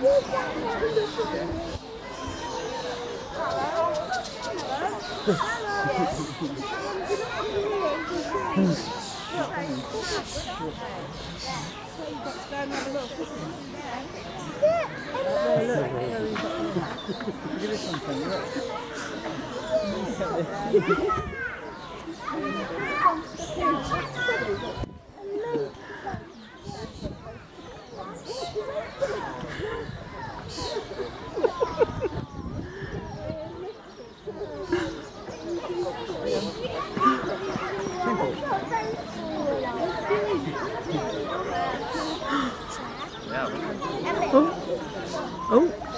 Give it something, look. Oh. Oh.